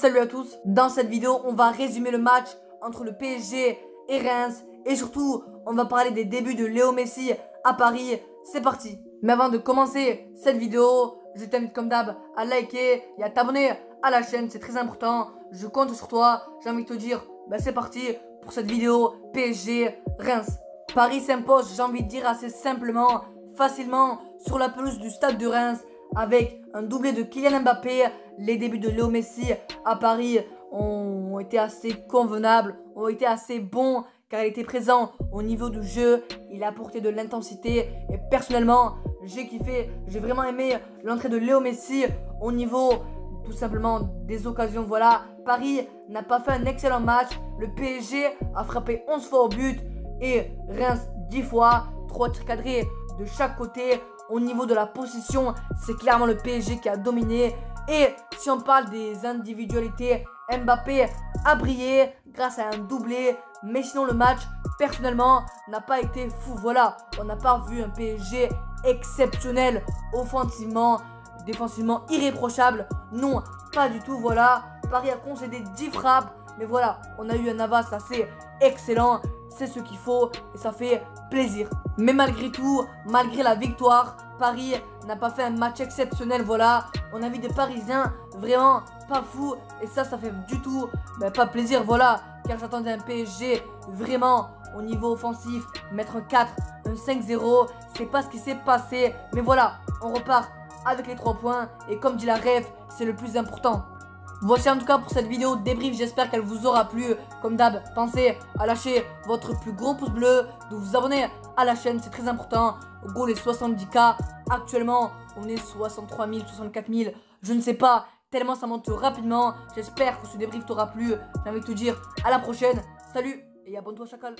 Salut à tous, dans cette vidéo on va résumer le match entre le PSG et Reims. Et surtout on va parler des débuts de Léo Messi à Paris, c'est parti. Mais avant de commencer cette vidéo, je t'invite comme d'hab à liker et à t'abonner à la chaîne, c'est très important, je compte sur toi, j'ai envie de te dire, bah c'est parti pour cette vidéo PSG Reims. Paris s'impose, j'ai envie de dire assez simplement, facilement sur la pelouse du stade de Reims avec un doublé de Kylian Mbappé. Les débuts de Léo Messi à Paris ont été assez convenables, ont été assez bons car il était présent au niveau du jeu, il a apporté de l'intensité et personnellement j'ai kiffé, j'ai vraiment aimé l'entrée de Léo Messi au niveau tout simplement des occasions. Voilà, Paris n'a pas fait un excellent match, le PSG a frappé 11 fois au but et Reims 10 fois, 3 tirs cadrés de chaque côté. Au niveau de la position, c'est clairement le PSG qui a dominé. Et si on parle des individualités, Mbappé a brillé grâce à un doublé. Mais sinon, le match, personnellement, n'a pas été fou. Voilà, on n'a pas vu un PSG exceptionnel offensivement, défensivement irréprochable. Non, pas du tout. Voilà, Paris a concédé 10 frappes. Mais voilà, on a eu un avance assez excellent c'est ce qu'il faut et ça fait plaisir. Mais malgré tout, malgré la victoire, Paris n'a pas fait un match exceptionnel, voilà. On a vu des Parisiens vraiment pas fous et ça, ça fait du tout mais pas plaisir, voilà. Car j'attendais un PSG vraiment au niveau offensif, mettre un 4, un 5-0, c'est pas ce qui s'est passé. Mais voilà, on repart avec les 3 points et comme dit la ref, c'est le plus important. Voici en tout cas pour cette vidéo débrief, j'espère qu'elle vous aura plu. Comme d'hab, pensez à lâcher votre plus gros pouce bleu, de vous abonner à la chaîne, c'est très important. Go les 70k, actuellement on est 63 000, 64 000, je ne sais pas, tellement ça monte rapidement. J'espère que ce débrief t'aura plu. J'ai envie de te dire à la prochaine, salut et abonne-toi chacal.